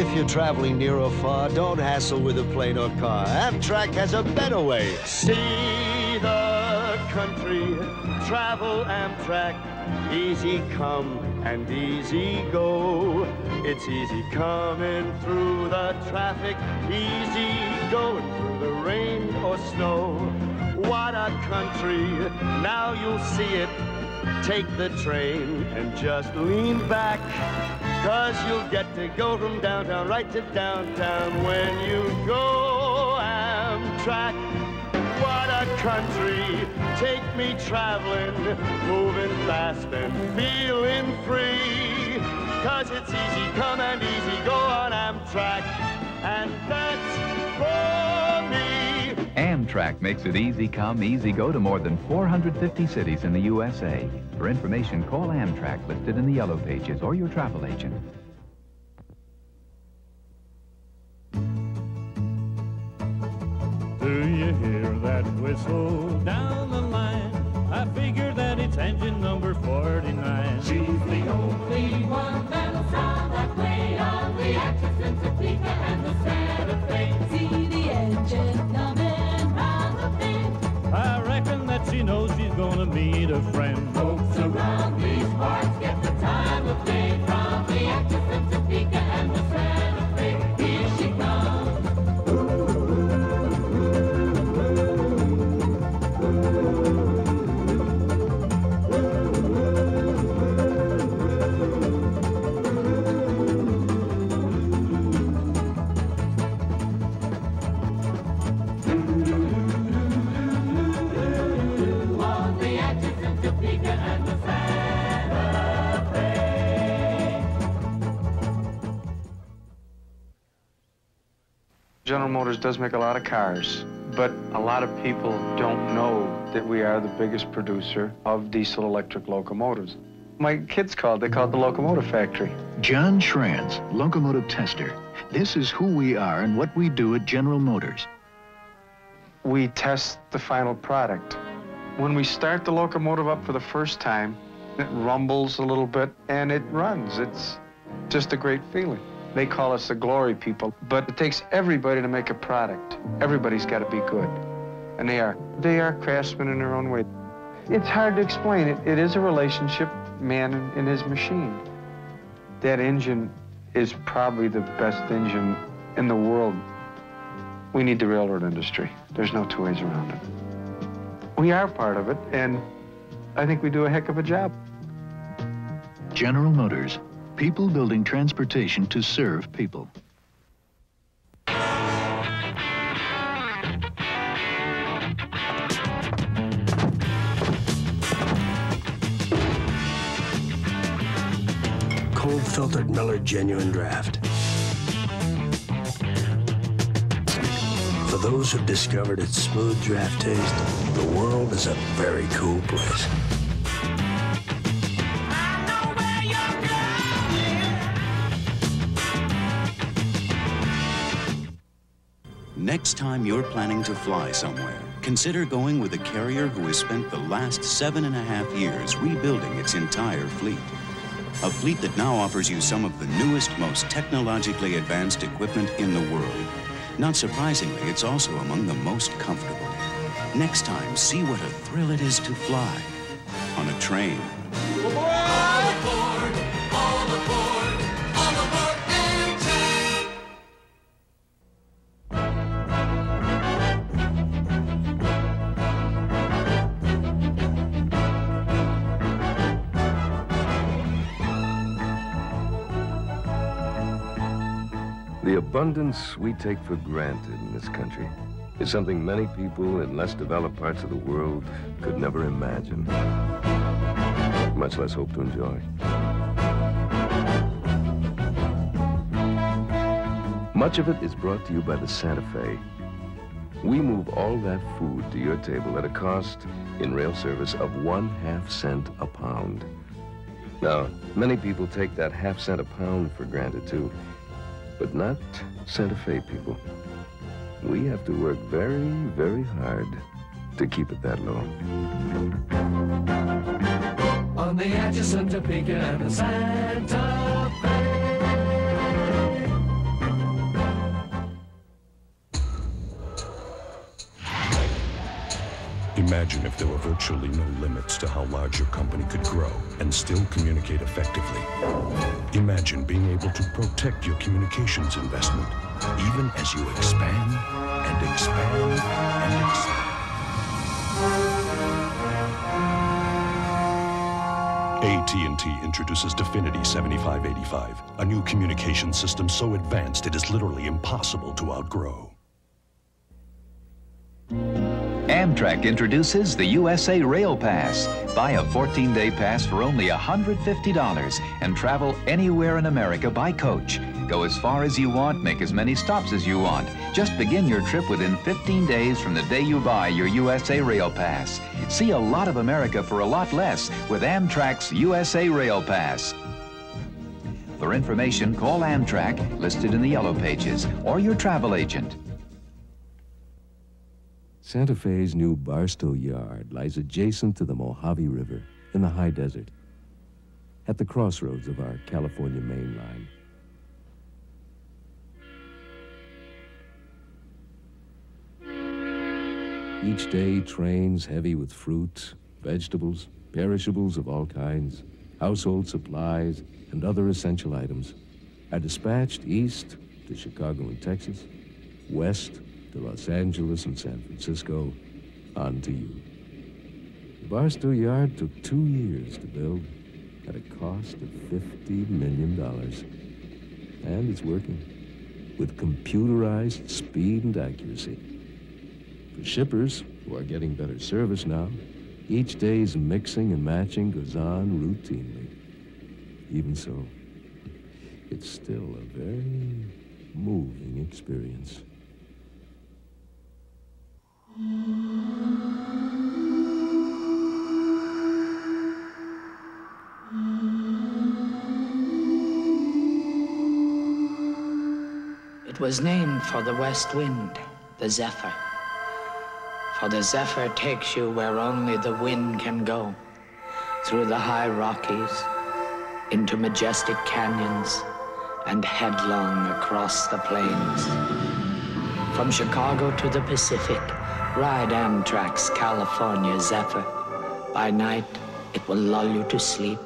If you're traveling near or far, don't hassle with a plane or car. Amtrak has a better way. See the country, travel Amtrak, easy come and easy go. It's easy coming through the traffic, easy going through the rain or snow. What a country, now you'll see it. Take the train and just lean back. Cause you'll get to go from downtown right to downtown when you go Amtrak. What a country, take me traveling, moving fast and feeling free. Cause it's easy come and easy go on Amtrak, and that's for me. Amtrak makes it easy come, easy go to more than 450 cities in the USA. For information, call Amtrak listed in the yellow pages or your travel agent. Do you hear that whistle down the line? I figure that it's engine number 49. She's the only one that'll sound that way on the Atchison, Topeka, and the Santa she knows she's gonna meet a friend. Folks around these parts get the time of day from the Topeka, and the General Motors does make a lot of cars, but a lot of people don't know that we are the biggest producer of diesel electric locomotives. My kids call it, they call it the locomotive factory. John Schranz, locomotive tester. This is who we are and what we do at General Motors. We test the final product. When we start the locomotive up for the first time, it rumbles a little bit and it runs. It's just a great feeling. They call us the glory people, but it takes everybody to make a product. Everybody's got to be good. And they are. They are craftsmen in their own way. It's hard to explain. It, it is a relationship, man and, and his machine. That engine is probably the best engine in the world. We need the railroad industry. There's no two ways around it. We are part of it, and I think we do a heck of a job. General Motors. People building transportation to serve people. Cold filtered Miller Genuine Draft. For those who've discovered its smooth draft taste, the world is a very cool place. Next time you're planning to fly somewhere, consider going with a carrier who has spent the last seven and a half years rebuilding its entire fleet. A fleet that now offers you some of the newest, most technologically advanced equipment in the world. Not surprisingly, it's also among the most comfortable. Next time, see what a thrill it is to fly on a train. The abundance we take for granted in this country is something many people in less developed parts of the world could never imagine, much less hope to enjoy. Much of it is brought to you by the Santa Fe. We move all that food to your table at a cost in rail service of one half cent a pound. Now, many people take that half cent a pound for granted, too. But not Santa Fe people. We have to work very, very hard to keep it that low. On the Atchison, Topeka, and the Santa Imagine if there were virtually no limits to how large your company could grow and still communicate effectively. Imagine being able to protect your communications investment even as you expand and expand and expand. AT&T introduces Definity 7585, a new communication system so advanced it is literally impossible to outgrow. Amtrak introduces the USA Rail Pass. Buy a 14 day pass for only $150 and travel anywhere in America by coach. Go as far as you want, make as many stops as you want. Just begin your trip within 15 days from the day you buy your USA Rail Pass. See a lot of America for a lot less with Amtrak's USA Rail Pass. For information, call Amtrak, listed in the yellow pages, or your travel agent. Santa Fe's new Barstow Yard lies adjacent to the Mojave River in the high desert, at the crossroads of our California main line. Each day, trains heavy with fruit, vegetables, perishables of all kinds, household supplies, and other essential items are dispatched east to Chicago and Texas, west to Los Angeles and San Francisco, on to you. The Barstow Yard took two years to build at a cost of $50 million. And it's working with computerized speed and accuracy. For shippers who are getting better service now, each day's mixing and matching goes on routinely. Even so, it's still a very moving experience. It was named for the west wind, the zephyr. For the zephyr takes you where only the wind can go, through the high Rockies, into majestic canyons, and headlong across the plains. From Chicago to the Pacific, ride Amtrak's California Zephyr. By night, it will lull you to sleep.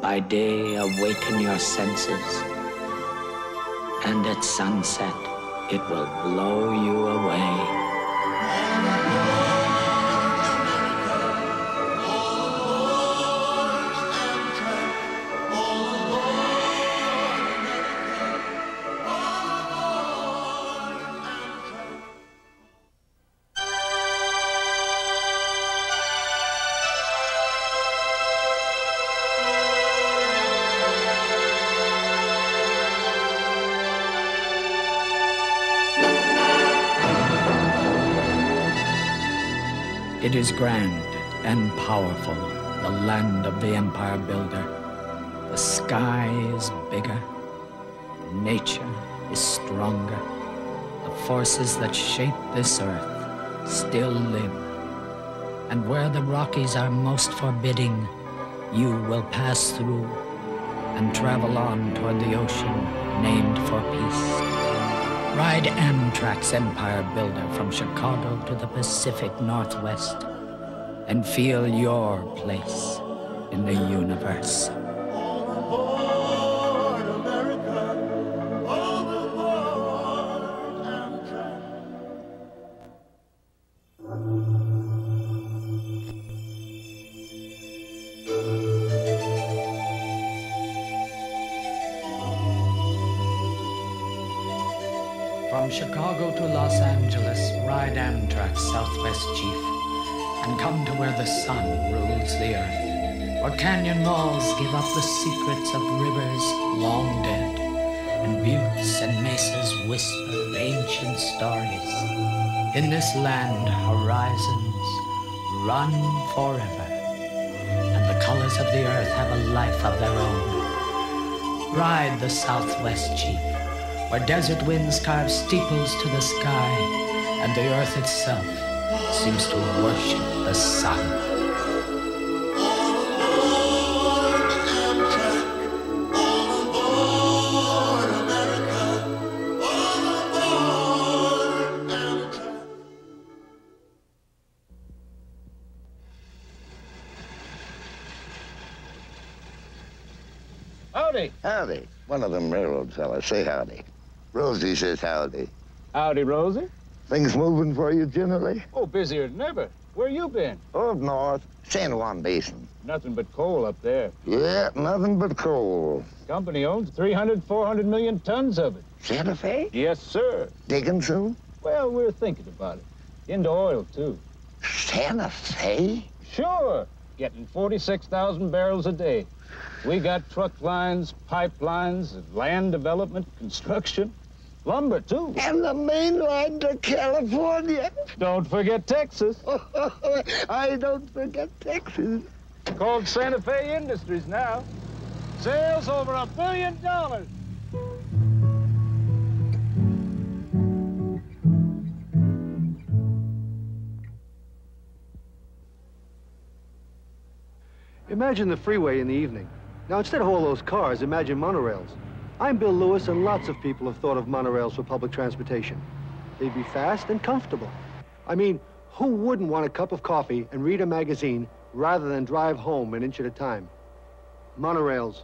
By day, awaken your senses. And at sunset, it will blow you away. It is grand and powerful, the land of the empire builder. The sky is bigger, nature is stronger. The forces that shape this earth still live. And where the Rockies are most forbidding, you will pass through and travel on toward the ocean named for peace. Ride Amtrak's Empire Builder from Chicago to the Pacific Northwest and feel your place in the universe. And come to where the sun rules the earth. Where canyon walls give up the secrets of rivers long dead, and buttes and mesas whisper ancient stories. In this land, horizons run forever, and the colors of the earth have a life of their own. Ride the Southwest Chief, where desert winds carve steeples to the sky, and the earth itself seems to worship the sun. Howdy. Howdy. One of them railroad fellas. Say howdy. Rosie says howdy. Howdy, Rosie. Things moving for you generally? Oh, busier than ever. Where you been? Up north, San Juan Basin. Nothing but coal up there. Yeah, nothing but coal. Company owns 300, 400 million tons of it. Santa Fe? Yes, sir. Digging soon? Well, we're thinking about it. Into oil, too. Santa Fe? Sure. Getting 46,000 barrels a day. We got truck lines, pipelines, land development, construction, lumber, too. And the main line to California. Don't forget Texas. I don't forget Texas. Called Santa Fe Industries now. Sales over a billion dollars. Imagine the freeway in the evening. Now, instead of all those cars, imagine monorails. I'm Bill Lewis, and lots of people have thought of monorails for public transportation. They'd be fast and comfortable. I mean, who wouldn't want a cup of coffee and read a magazine rather than drive home an inch at a time? Monorails.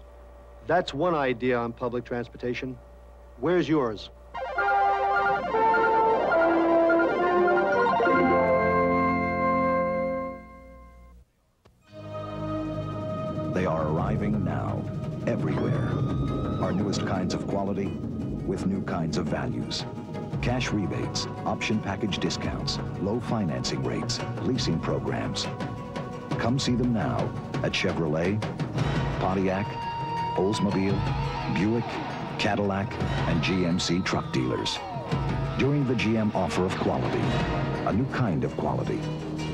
That's one idea on public transportation. Where's yours? They are arriving now, everywhere. Our newest kinds of quality with new kinds of values. Cash rebates, option package discounts, low financing rates, leasing programs. Come see them now at Chevrolet, Pontiac, Oldsmobile, Buick, Cadillac, and GMC truck dealers. During the GM offer of quality, a new kind of quality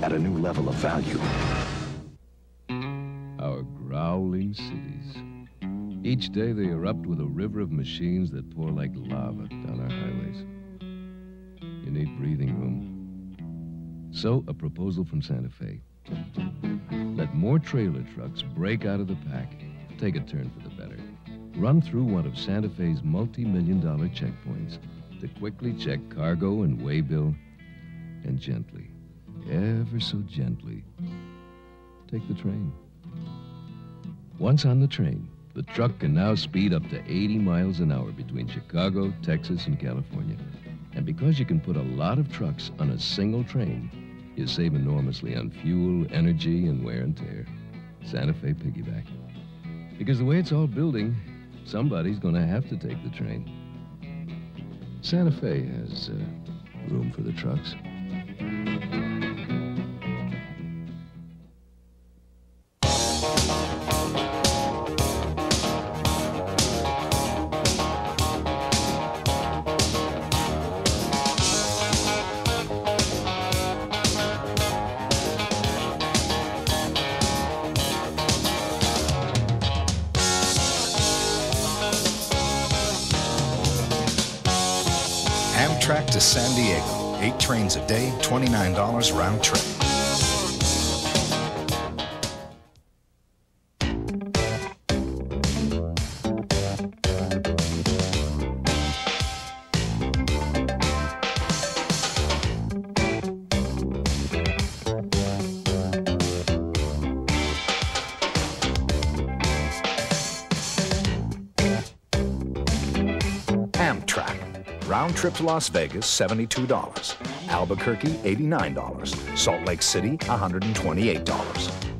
at a new level of value. Our growling cities. Each day they erupt with a river of machines that pour like lava down our highways. You need breathing room. So, a proposal from Santa Fe. Let more trailer trucks break out of the pack, take a turn for the better. Run through one of Santa Fe's multi-million dollar checkpoints to quickly check cargo and waybill, and gently, ever so gently, take the train. Once on the train, the truck can now speed up to 80 miles an hour between Chicago, Texas, and California. And because you can put a lot of trucks on a single train, you save enormously on fuel, energy, and wear and tear. Santa Fe piggyback. Because the way it's all building, somebody's going to have to take the train. Santa Fe has uh, room for the trucks. Round trip to Las Vegas, $72. Albuquerque, $89. Salt Lake City, $128.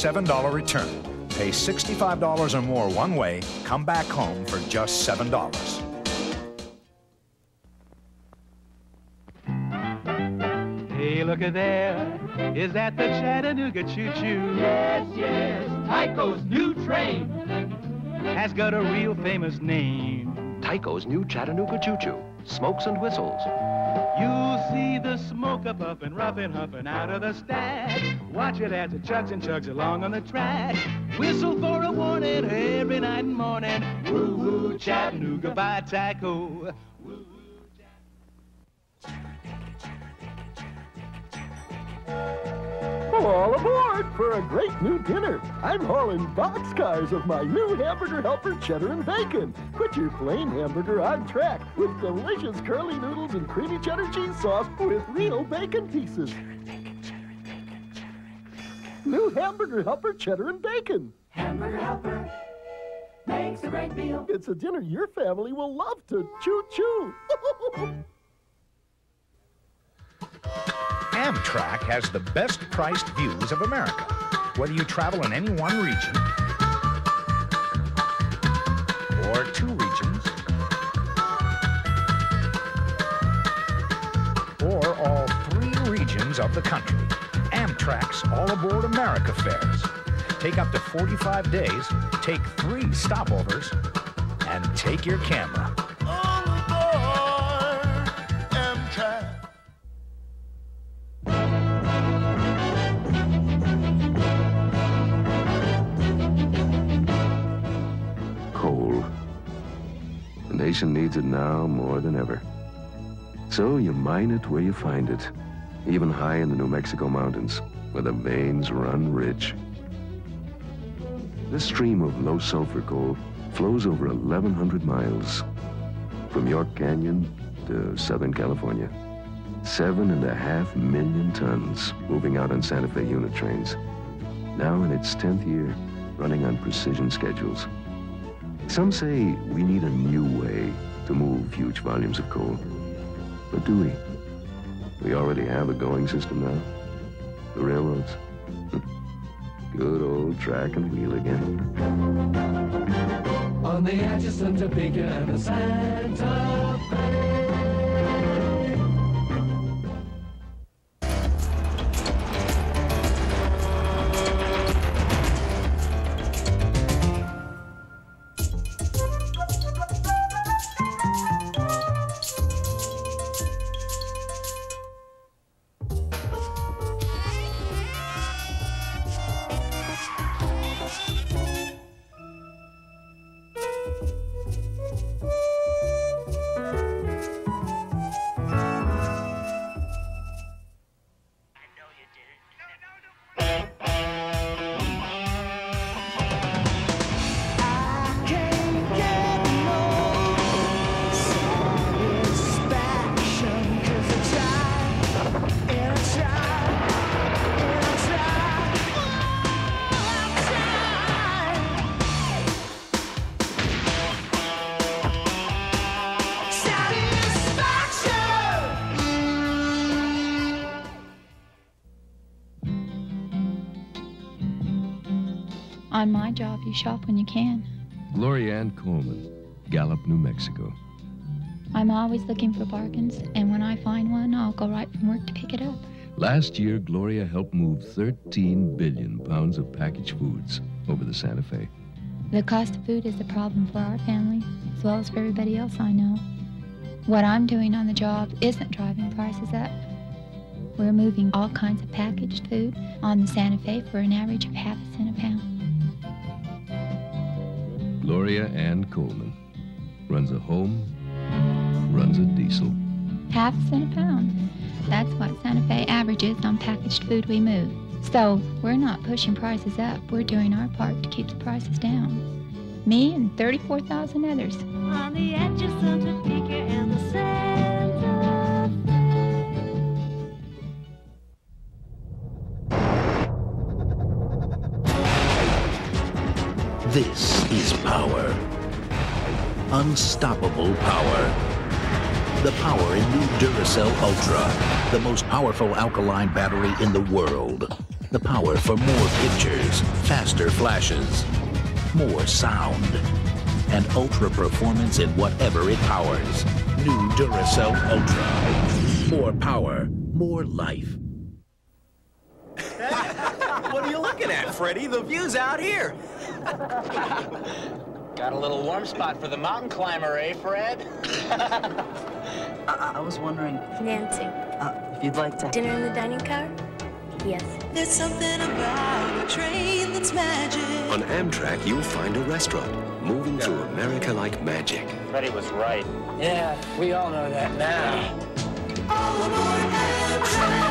$7 return. Pay $65 or more one way, come back home for just $7. Hey, look at there. Is that the Chattanooga choo-choo? Yes, yes, Tyco's new train. Has got a real famous name. Tyco's new Chattanooga Choo Choo. Smokes and whistles. You'll see the smoke a puffin', roughin' huffin' out of the stack. Watch it as it chugs and chugs along on the track. Whistle for a warning every night and morning. Woo woo Chattanooga by Tyco. Aboard for a great new dinner. I'm hauling boxcars of my new hamburger helper cheddar and bacon. Put your plain hamburger on track with delicious curly noodles and creamy cheddar cheese sauce with real bacon pieces. cheddar cheddar cheddar New hamburger helper cheddar and bacon. Hamburger helper makes a great meal. It's a dinner your family will love to choo choo. Amtrak has the best priced views of America. Whether you travel in any one region or two regions or all three regions of the country, Amtrak's All Aboard America fares take up to 45 days, take three stopovers, and take your camera. Nation needs it now more than ever. So you mine it where you find it, even high in the New Mexico mountains, where the veins run rich. This stream of low sulfur coal flows over 1,100 miles from York Canyon to Southern California. Seven and a half million tons moving out on Santa Fe unit trains. Now in its 10th year, running on precision schedules. Some say we need a new way to move huge volumes of coal. But do we? We already have a going system now. The railroads. Good old track and wheel again. On the Atchison, Topeka, and the Santa Fe. My job, you shop when you can. Gloria Ann Coleman, Gallup, New Mexico. I'm always looking for bargains, and when I find one, I'll go right from work to pick it up. Last year, Gloria helped move 13 billion pounds of packaged foods over the Santa Fe. The cost of food is a problem for our family, as well as for everybody else I know. What I'm doing on the job isn't driving prices up. We're moving all kinds of packaged food on the Santa Fe for an average of half a cent a pound. Gloria Ann Coleman runs a home, runs a diesel. Half a cent a pound. That's what Santa Fe averages on packaged food we move. So we're not pushing prices up. We're doing our part to keep the prices down. Me and 34,000 others. On the Atchison, Topeka and the Santa Fe. This is power. Unstoppable power. The power in new Duracell Ultra, the most powerful alkaline battery in the world. The power for more pictures, faster flashes, more sound, and ultra performance in whatever it powers. New Duracell Ultra. More power, more life. what are you looking at, Freddy? The view's out here. Got a little warm spot for the mountain climber, eh, Fred? I, I was wondering Nancy, uh, if you'd like to. dinner in the dining car? Yes. There's something about a train that's magic. On Amtrak, you'll find a restaurant moving through America like magic. Freddy was right. Yeah, we all know that now. All aboard Amtrak.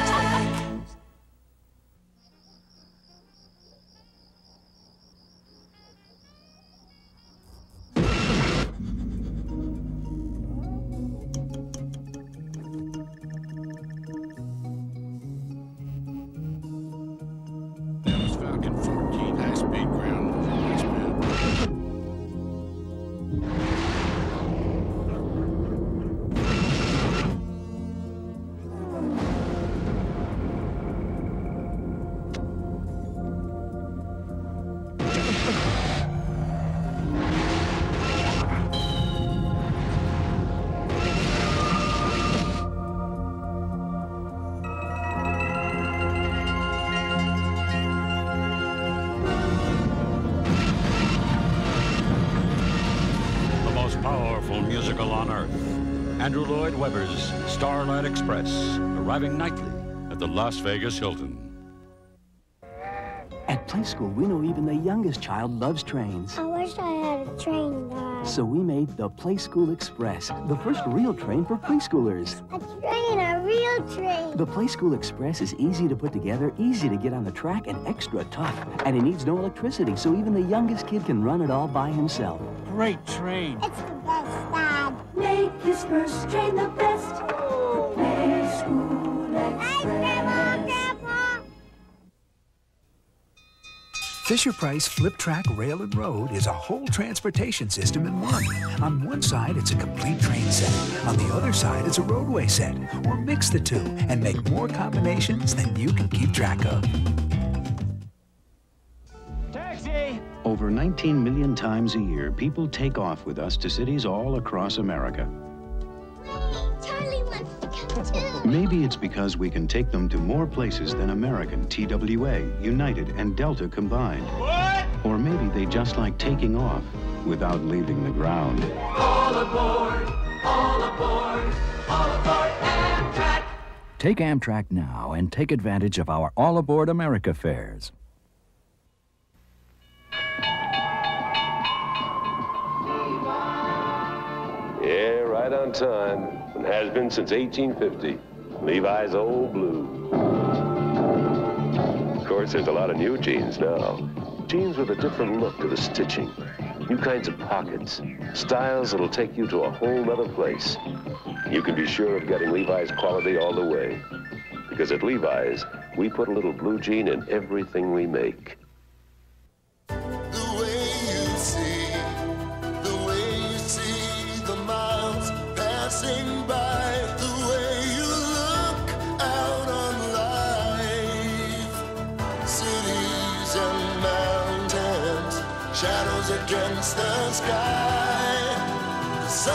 Lloyd Webber's Starlight Express, arriving nightly at the Las Vegas Hilton. At Playskool, we know even the youngest child loves trains. I wish I had a train, Dad. So we made the Playskool Express, the first real train for preschoolers. A train, a real train. The Playskool Express is easy to put together, easy to get on the track, and extra tough. And it needs no electricity, so even the youngest kid can run it all by himself. Great train. It's the best, Dad. Make first train the best. The Playskool Express. Grandma, Grandpa. Fisher Price Flip Track Rail and Road is a whole transportation system in one. On one side, it's a complete train set. On the other side, it's a roadway set. Or mix the two and make more combinations than you can keep track of. Taxi! Over 19 million times a year, people take off with us to cities all across America. Charlie wants to come too. Maybe it's because we can take them to more places than American, TWA, United, and Delta combined. What? Or maybe they just like taking off without leaving the ground. All aboard, all aboard, all aboard Amtrak. Take Amtrak now and take advantage of our All Aboard America fares. Right on time. And has been since 1850. Levi's Old Blue. Of course, there's a lot of new jeans now. Jeans with a different look to the stitching. New kinds of pockets. Styles that'll take you to a whole nother place. You can be sure of getting Levi's quality all the way. Because at Levi's, we put a little blue jean in everything we make.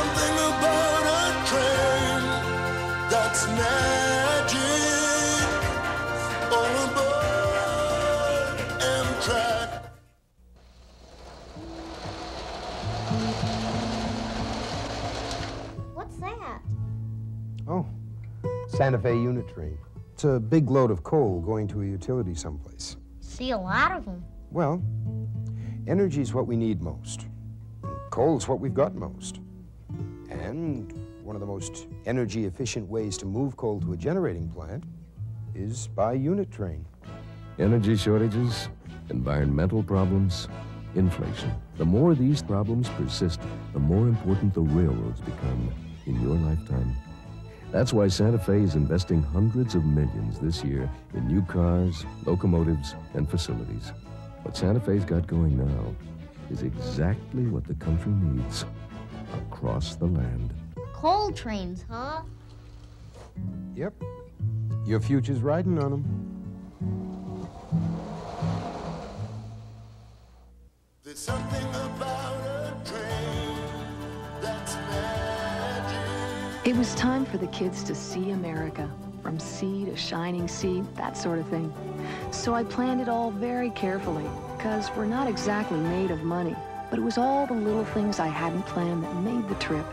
Something about a train that's magic. All aboard Amtrak. What's that? Oh, Santa Fe unit train. It's a big load of coal going to a utility someplace. See a lot of them. Well, energy's what we need most. Coal's what we've got most. And one of the most energy efficient ways to move coal to a generating plant is by unit train. Energy shortages, environmental problems, inflation. The more these problems persist, the more important the railroads become in your lifetime. That's why Santa Fe is investing hundreds of millions this year in new cars, locomotives, and facilities. What Santa Fe's got going now is exactly what the country needs across the land. Coal trains, huh? Yep. Your future's riding on them. There's something about a train that's magic. It was time for the kids to see America, from sea to shining sea, that sort of thing. So I planned it all very carefully, because we're not exactly made of money, but it was all the little things I hadn't planned that made the trip.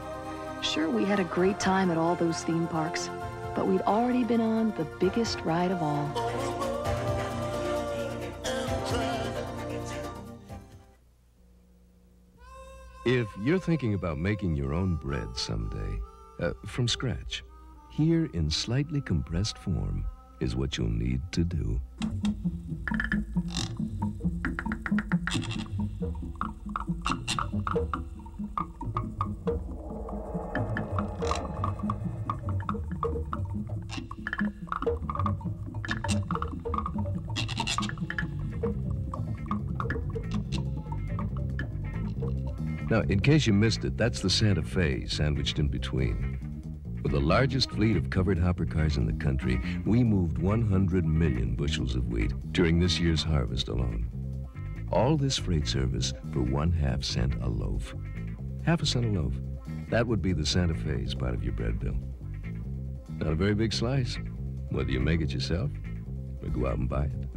Sure, we had a great time at all those theme parks, but we'd already been on the biggest ride of all. If you're thinking about making your own bread someday, uh, from scratch, here in slightly compressed form is what you'll need to do. Now, in case you missed it, that's the Santa Fe sandwiched in between. With the largest fleet of covered hopper cars in the country, we moved 100 million bushels of wheat during this year's harvest alone. All this freight service for one half cent a loaf. Half a cent a loaf. That would be the Santa Fe's part of your bread bill. Not a very big slice, whether you make it yourself or go out and buy it.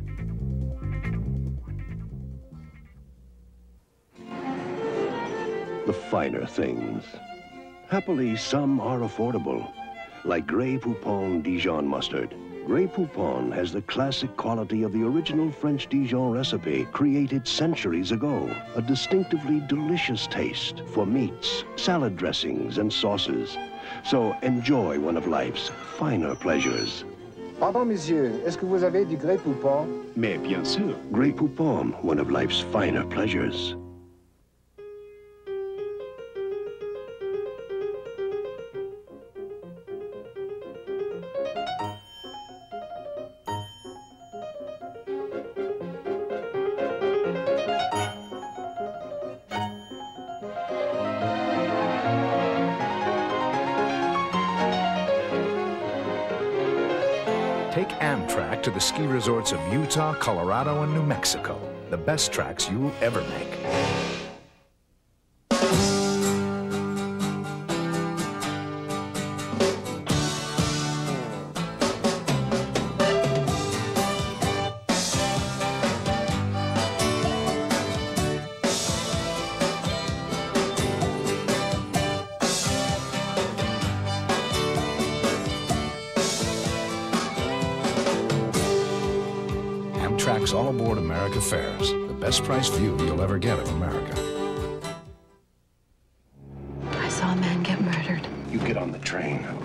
The finer things. Happily, some are affordable, like Grey Poupon Dijon mustard. Grey Poupon has the classic quality of the original French Dijon recipe created centuries ago. A distinctively delicious taste for meats, salad dressings, and sauces. So enjoy one of life's finer pleasures. Pardon, monsieur, est-ce que vous avez du Grey Poupon? Mais bien sûr. Grey Poupon, one of life's finer pleasures. To the ski resorts of Utah, Colorado, and New Mexico. The best tracks you'll ever make.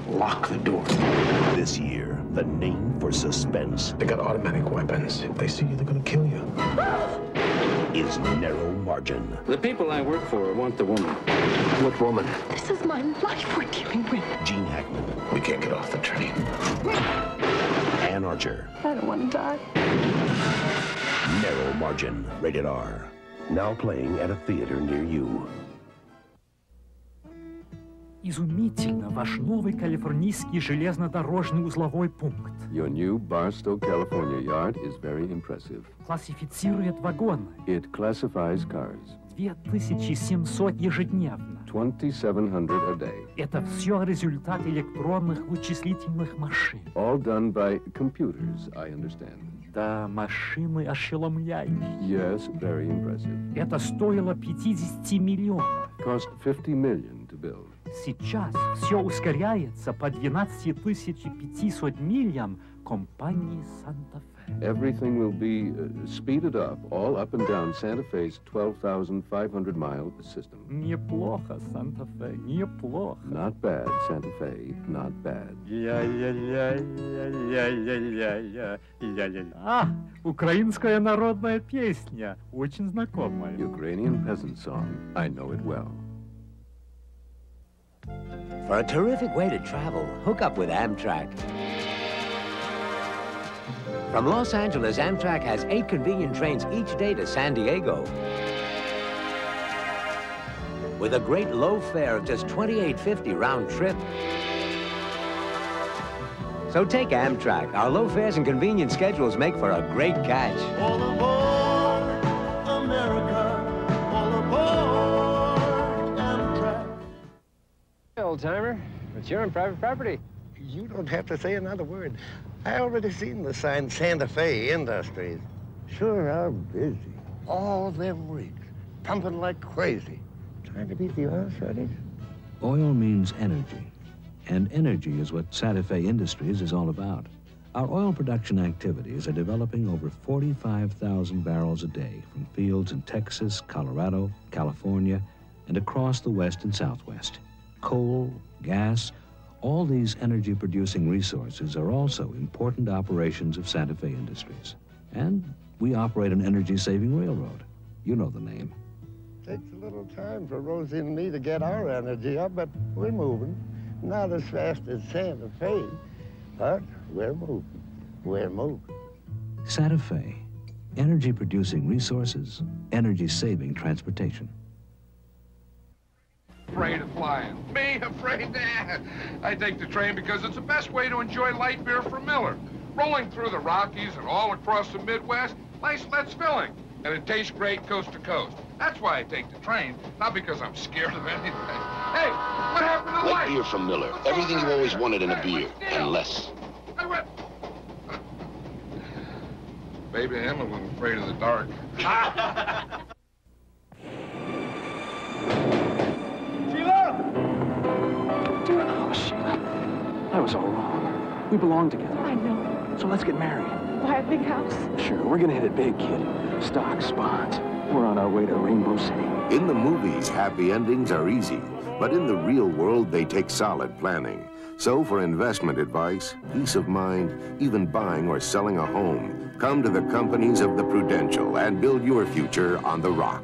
Lock the door. This year, the name for suspense. They got automatic weapons. If they see you, they're gonna kill you. Is narrow margin. The people I work for want the woman. What woman? This is my life we're dealing with. Gene Hackman. We can't get off the train. Anne Archer. I don't want to die. Narrow margin. Rated R. Now playing at a theater near you. Изумительно, ваш новый калифорнийский железнодорожный узловой пункт. Your new Barstow, California yard is very impressive. Классифицирует вагоны. It classifies cars. 2700 ежедневно. 2,700 a day. Это все результат электронных вычислительных машин. All done by computers, I understand. Да, машины ошеломляющие. Yes, very impressive. Это стоило 50 миллионов. Cost 50 million to build. Сейчас все ускоряется по 12500 милям компании Санта-Фе. Everything will be uh, speeded up, all up and down Santa Fe's 12,500 mile system. Неплохо, Санта-Фе, неплохо. Not bad, Santa Fe, not bad. А, украинская народная песня, очень знакомая. Ukrainian peasant song. I know it well. For a terrific way to travel, hook up with Amtrak. From Los Angeles, Amtrak has eight convenient trains each day to San Diego. With a great low fare of just $28.50 round trip. So take Amtrak. Our low fares and convenient schedules make for a great catch. Old timer, but you're on private property. You don't have to say another word. I already seen the sign Santa Fe Industries. Sure are busy. All them rigs, pumping like crazy. Trying to beat the oil shortage? Oil means energy, and energy is what Santa Fe Industries is all about. Our oil production activities are developing over 45,000 barrels a day from fields in Texas, Colorado, California, and across the West and Southwest. Coal, gas, all these energy producing resources are also important operations of Santa Fe Industries. And we operate an energy saving railroad. You know the name. Takes a little time for Rosie and me to get our energy up, but we're moving. Not as fast as Santa Fe, but we're moving. We're moving. Santa Fe, energy producing resources, energy saving transportation. Afraid of flying. Me afraid? Nah. I take the train because it's the best way to enjoy Lite beer from Miller. Rolling through the Rockies and all across the Midwest, nice lets filling. And it tastes great coast to coast. That's why I take the train, not because I'm scared of anything. Hey, what happened to Light light? beer from Miller. Everything you always wanted in a beer, and less. I went... Maybe I am a little afraid of the dark. That was all wrong. We belong together. I know. So let's get married. Buy a big house. Sure, we're gonna hit it big, kid. Stocks, bonds. We're on our way to Rainbow City. In the movies, happy endings are easy, but in the real world, they take solid planning. So for investment advice, peace of mind, even buying or selling a home, come to the companies of the Prudential and build your future on the rock.